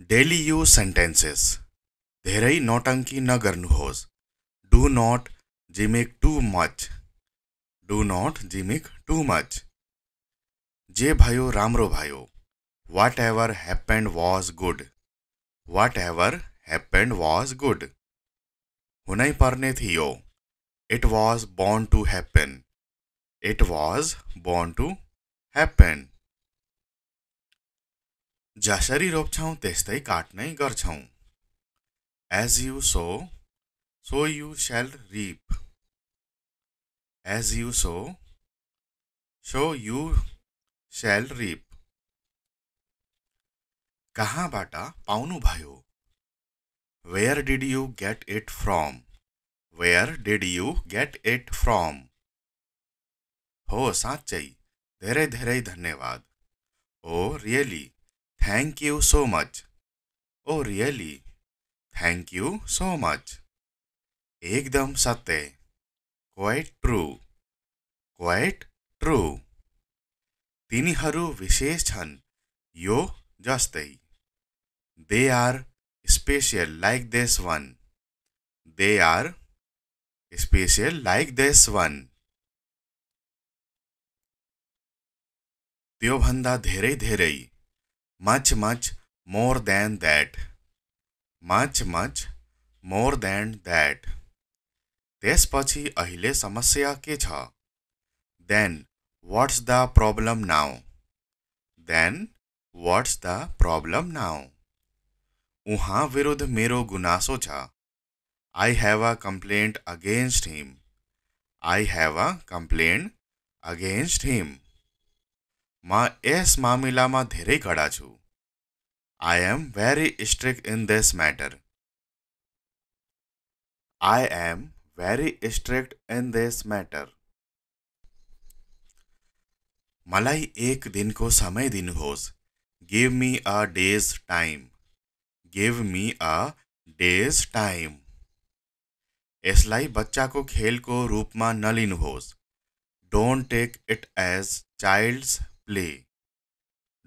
Daily use sentences धेरै नौटङ्की नगर्नुहोस् do not gimmick too much. Do not gimmick too much. जे भयो, राम्रो भयो। Whatever happened was good whatever happened was good हुनै पर्ने थियो। It was born to happen it was born to happen जसरी रोप्छौँ त्यस्तै काट्नै गर्छौँ। As you sow so you shall reap as you sow so you shall reap कहाँबाट पाउनुभयो where did you get it from where did you get it from हो साँच्चै धेरै धेरै धन्यवाद। ओ really Thank you so much. Oh really? Thank you so much. एकदम सत्य। Quite true quite true तिनीहरू विशेष छन्। यो जस्तै। They are special like this one they are special like this one त्योभन्दा धेरै धेरै। Much much more than that. Much much more than that. त्यसपछि अहिले समस्या के छ? Then what's the problem now then what's the problem now उहाँ विरुद्ध मेरो गुनासो I have a complaint against him I have a complaint against him म यस मामिलामा धेरै कडा छु। I am very strict in this matter I am very strict in this matter मलाई एक दिनको समय दिनुहोस् give me a day's time give me a day's time यसलाई बच्चाको खेलको रूपमा नलिनुहोस् don't take it as child's play.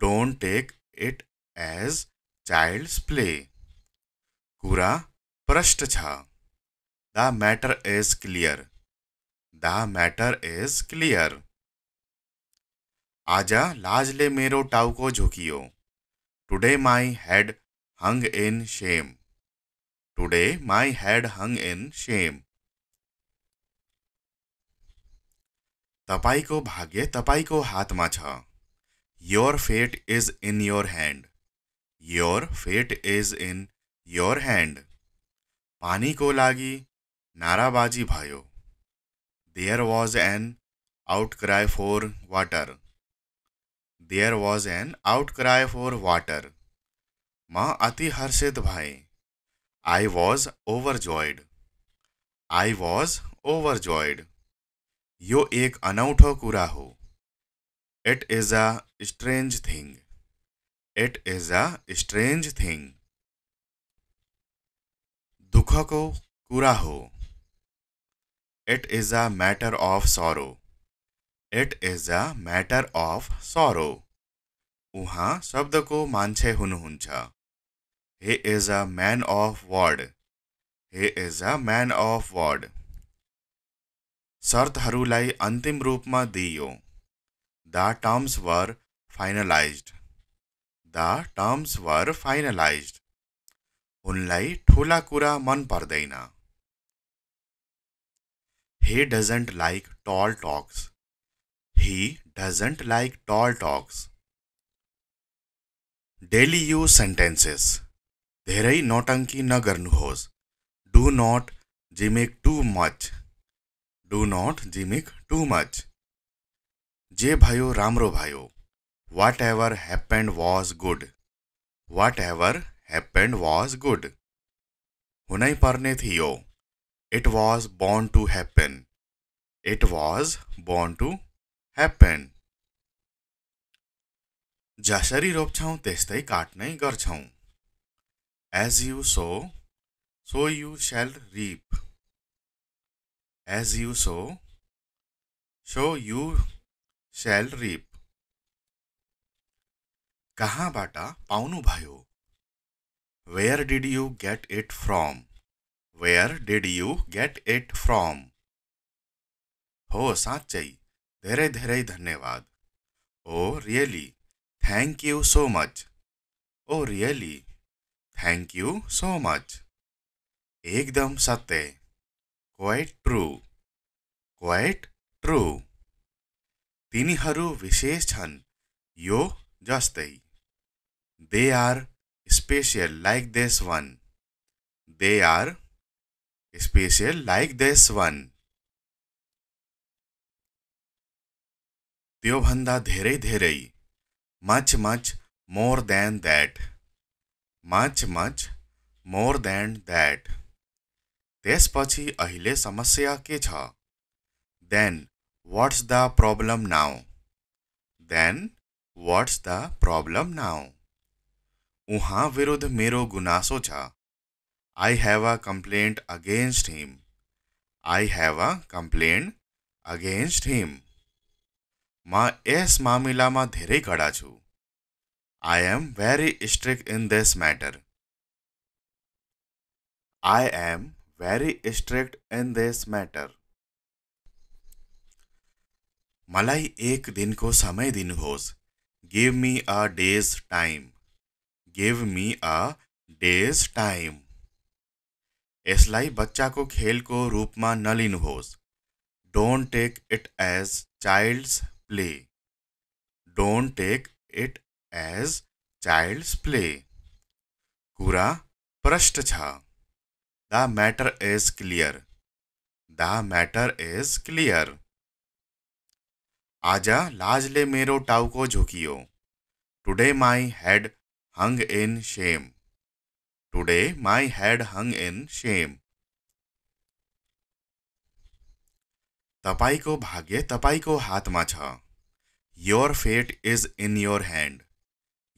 Don't take it as child's play. कुरा प्रष्ट छ the matter is clear the matter is clear आज लाजले मेरो टाउको झुकियो। Today my head hung in shame today my head hung in shame तपाईँको भाग्य तपाईँको हातमा छ। Your fate is in your hand your fate is in your hand पानीको लागि नाराबाजी भयो। There was an outcry for water there was an outcry for water म अति हर्षित भएँ। आई वाज ओभरजोइड आई वाज ओभरजोइड यो एक अनौठो कुरा हो। It is a strange thing it is a strange thing दुख को कुरा हो। It is a matter of sorrow it is a matter of sorrow उहाँ शब्दको मान्छे हुनुहुन्छ। He is a man of word he is a man of word शर्तहरूलाई अन्तिम रूपमा दिइयो। The terms were finalise the terms were finalise उनलाई ठुला कुरा मन पर्दैन। He doesn't like tall talks. He doesn't like tall talks. Daily use sentences धेरै नौटङ्की नगर्नुहोस्। Do not gimmick too much do not gimmick too much जे भयो राम्रो भयो whatever happened was good whatever happened was good हुनै पर्ने थियो it was born to happen it was born to happen जसरी रोप्छौँ त्यस्तै काट्नै गर्छौँ। As you sow so you shall reap As you sow, so you shall reap. कहाँबाट पाउनुभयो where did you get it from where did you get it from हो साँच्चै धेरै धेरै धन्यवाद। ओ really thank you so much oh really thank you so much एकदम सत्य quite true quite true तिनीहरू विशेष छन्। यो जस्तै। They are special like this one they are special like this one त्योभन्दा धेरै धेरै। Much much more than that much much more than that त्यसपछि अहिले समस्या के छ? Then what's the problem now then what's the problem now उहाँ विरुद्ध मेरो गुनासो छ। I have a complaint against him I have a complaint against him म यस मामिलामा धेरै कडा छु। I am very strict in this matter I am very strict in this matter मलाई एक दिनको समय दिनुहोस् give me a day's time give me a day's time यसलाई बच्चाको खेलको रूपमा नलिनुहोस् don't take it as child's play don't take it as child's play कुरा प्रष्ट छ। The matter is clear. The matter is clear. आज लाजले मेरो टाउको झुकियो। Today my head hung in shame. Today my head hung in shame तपाईँको भाग्य तपाईँको हातमा छ। Your fate is in your hand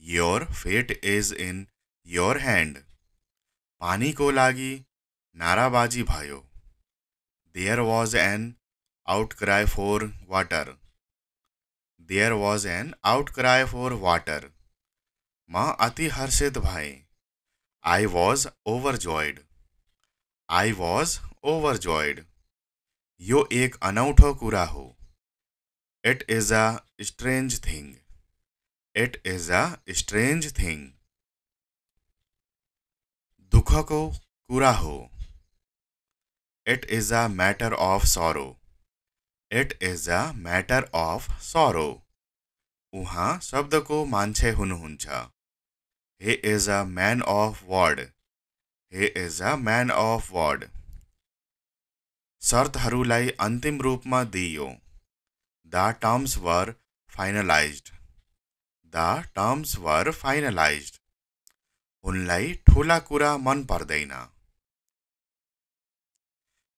your fate is in your hand पानीको लागि नाराबाजी भयो there was an outcry for water there was an outcry for water म अति हर्षित भएँ आई वॉज़ ओभरजॉयड आई वॉज़ ओभरजॉयड यो एक अनौठो कुरा हो। It is a strange thing it is a strange thing दुख को कुरा हो। It is a matter of sorrow it is a matter of sorrow उहाँ शब्दको मान्छे हुनुहुन्छ। He is a man of word he is a man of word शर्तहरूलाई अन्तिम रूपमा दिइयो। The terms were finalise the terms were finalise उनलाई ठुला कुरा मन पर्दैन।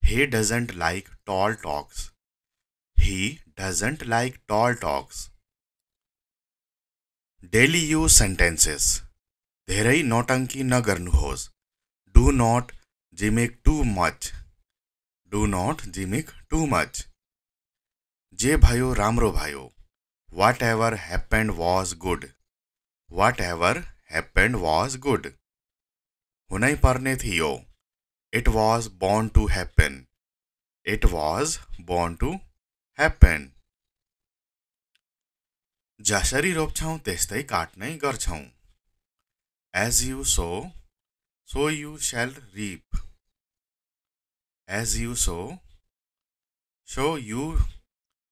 He doesn't like tall talks He doesn't like tall talks. Daily use sentences धेरै नौटङ्की नगर्नुहोस् do not gimmick too much do not gimmick too much जे भयो राम्रो भयो whatever happened was good whatever happened was good हुनै पर्ने थियो it was born to happen it was born to happen जसरी रोप्छौँ त्यस्तै काट्नै गर्छौँ। As you sow so you shall reap as you sow so you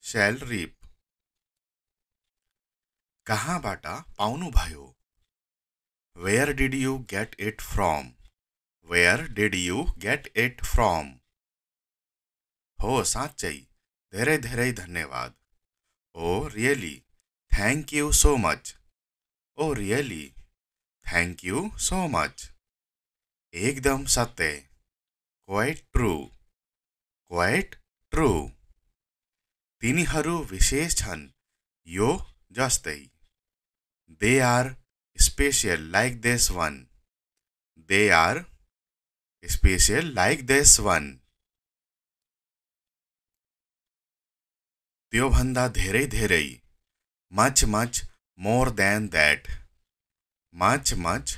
shall reap कहाँबाट पाउनुभयो where did you get it from where did you get it from हो साँच्चै धेरै धेरै, धन्यवाद। ओ really thank you so much oh really thank you so much एकदम सत्य। Quite true quite true तिनीहरू विशेष यो जस्तै they are special like this one they are special like this one त्योभन्दा धेरै धेरै much much more than that much much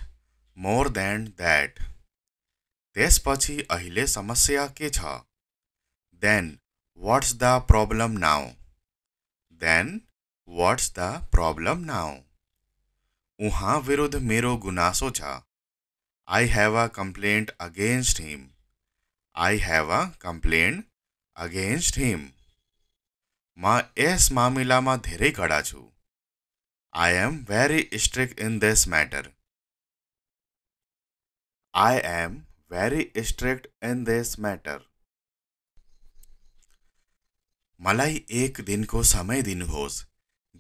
more than that त्यसपछि अहिले समस्या के छ। Then what's the problem now then what's the problem now उहाँ विरुद्ध मेरो गुनासो छ। I have a complaint against him I have a complaint against him म यस मामिलामा धेरै कडा छु I am very strict in this matter I am very strict in this matter मलाई एक दिनको समय दिनुहोस्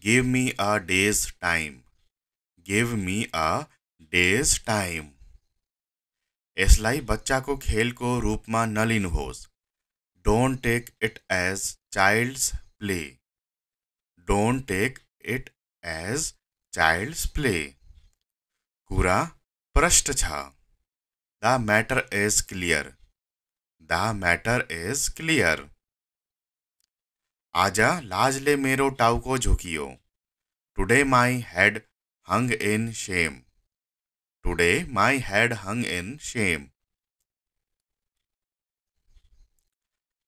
give me a day's time give me a day's time यसलाई बच्चाको खेलको रूपमा नलिनुहोस् don't take it as child's play don't take it as child's play कुरा प्रष्ट छ। The matter is clear. The matter is clear. आज लाजले मेरो टाउको झुकियो। Today my head hung in shame today my head hung in shame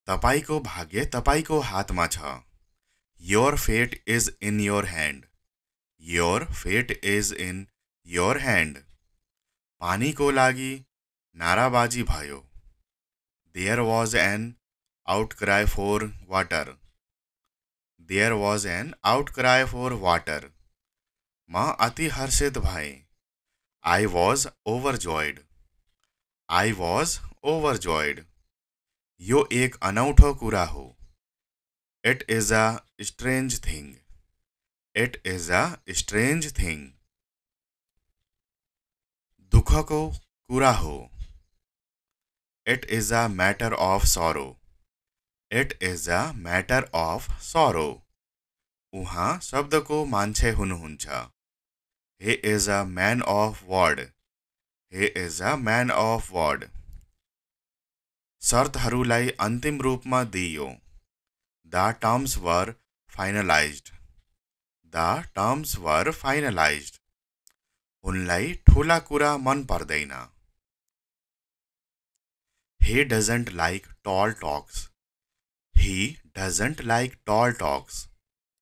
तपाईँको भाग्य तपाईँको हातमा छ your fate is in your hand your fate is in your hand पानीको लागि, नाराबाजी भयो। There was an outcry for water there was an outcry for water म अति हर्षित भएँ आई वाज ओभरजोइड आई वाज ओभरजोइड यो एक अनौठो कुरा हो। It is a strange thing it is a strange thing दुःखको कुरा हो। It is a matter of sorrow it is a matter of sorrow उहाँ शब्दको मान्छे हुनुहुन्छ। He is a man of word he is a man of word शर्तहरूलाई अन्तिम रूपमा दिइयो the terms were finalise the terms were finalise उनलाई ठुला कुरा मन पर्दैन। He doesn't like tall talks He doesn't like tall talks.